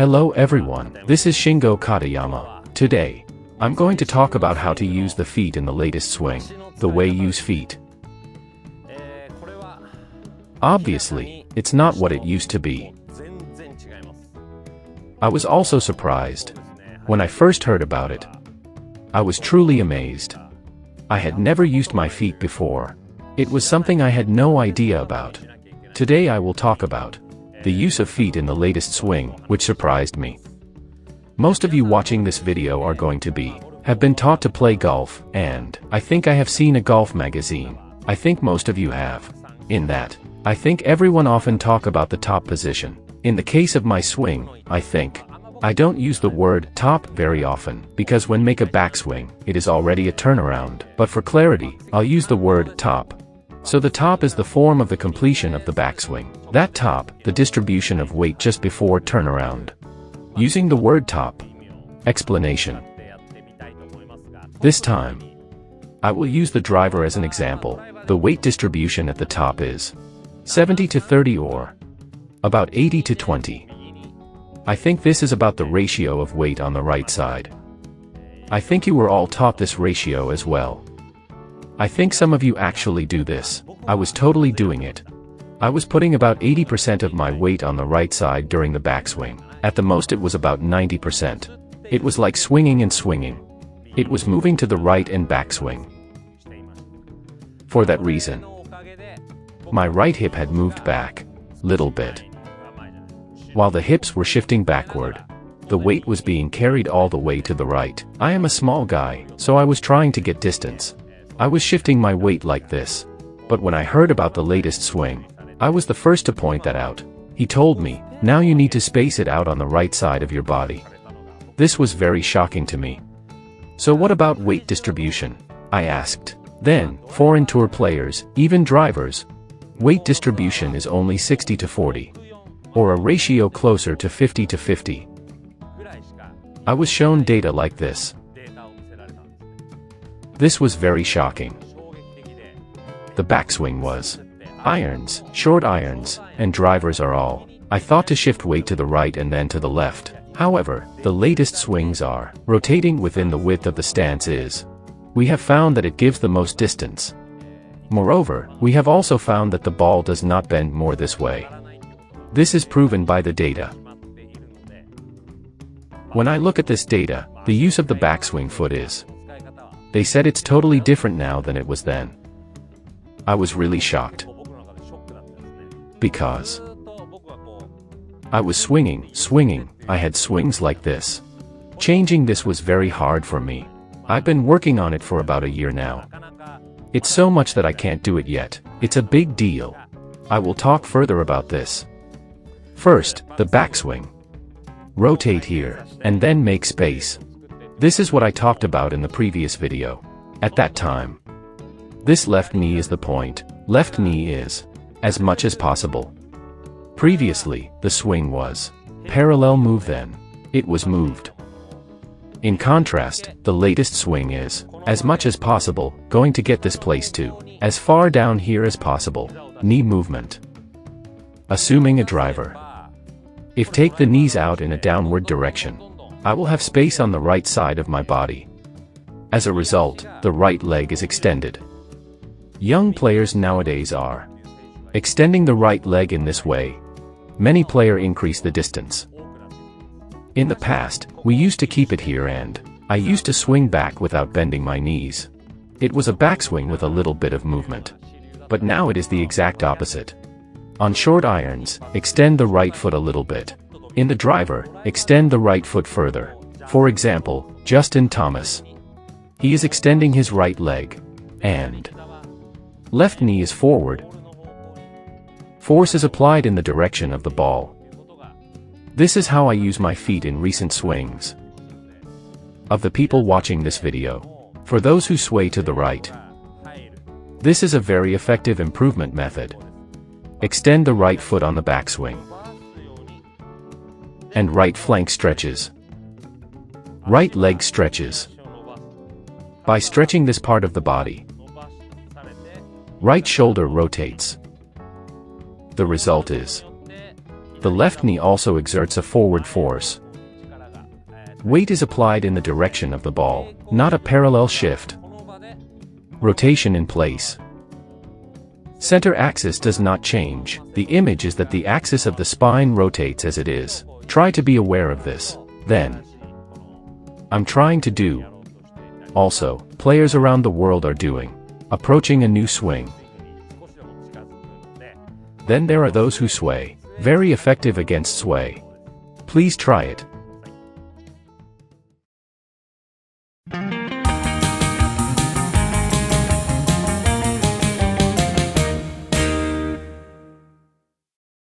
Hello everyone, this is Shingo Katayama. Today, I'm going to talk about how to use the feet in the latest swing, the way you use feet. Obviously, it's not what it used to be. I was also surprised. When I first heard about it, I was truly amazed. I had never used my feet before. It was something I had no idea about. Today I will talk about the use of feet in the latest swing, which surprised me. Most of you watching this video are going to be, have been taught to play golf, and, I think I have seen a golf magazine. I think most of you have. In that, I think everyone often talk about the top position. In the case of my swing, I think, I don't use the word top very often, because when make a backswing, it is already a turnaround, but for clarity, I'll use the word top. So the top is the form of the completion of the backswing. That top, the distribution of weight just before turnaround. Using the word top. Explanation. This time, I will use the driver as an example. The weight distribution at the top is 70 to 30 or about 80 to 20. I think this is about the ratio of weight on the right side. I think you were all taught this ratio as well. I think some of you actually do this. I was totally doing it. I was putting about 80% of my weight on the right side during the backswing. At the most it was about 90%. It was like swinging and swinging. It was moving to the right and backswing. For that reason, my right hip had moved back, little bit. While the hips were shifting backward, the weight was being carried all the way to the right. I am a small guy, so I was trying to get distance. I was shifting my weight like this. But when I heard about the latest swing, I was the first to point that out. He told me, now you need to space it out on the right side of your body. This was very shocking to me. So what about weight distribution? I asked. Then, foreign tour players, even drivers, weight distribution is only 60 to 40. Or a ratio closer to 50 to 50. I was shown data like this. This was very shocking. The backswing was irons, short irons, and drivers are all. I thought to shift weight to the right and then to the left. However, the latest swings are rotating within the width of the stance is. We have found that it gives the most distance. Moreover, we have also found that the ball does not bend more this way. This is proven by the data. When I look at this data, the use of the backswing foot is. They said it's totally different now than it was then. I was really shocked. Because I was swinging, swinging, I had swings like this. Changing this was very hard for me. I've been working on it for about a year now. It's so much that I can't do it yet. It's a big deal. I will talk further about this. First, the backswing. Rotate here, and then make space. This is what I talked about in the previous video. At that time. This left knee is the point. Left knee is as much as possible. Previously, the swing was parallel move then. It was moved. In contrast, the latest swing is, as much as possible, going to get this place to, as far down here as possible, knee movement. Assuming a driver. If take the knees out in a downward direction, I will have space on the right side of my body. As a result, the right leg is extended. Young players nowadays are extending the right leg in this way. Many player increase the distance. In the past, we used to keep it here and I used to swing back without bending my knees. It was a backswing with a little bit of movement. But now it is the exact opposite. On short irons, extend the right foot a little bit. In the driver, extend the right foot further. For example, Justin Thomas. He is extending his right leg. And left knee is forward. Force is applied in the direction of the ball. This is how I use my feet in recent swings. Of the people watching this video, for those who sway to the right, this is a very effective improvement method. Extend the right foot on the backswing. And right flank stretches. Right leg stretches. By stretching this part of the body, right shoulder rotates. The result is The left knee also exerts a forward force. Weight is applied in the direction of the ball, not a parallel shift. Rotation in place. Center axis does not change, the image is that the axis of the spine rotates as it is. Try to be aware of this. Then. I'm trying to do. Also, players around the world are doing. Approaching a new swing. Then there are those who sway. Very effective against sway. Please try it.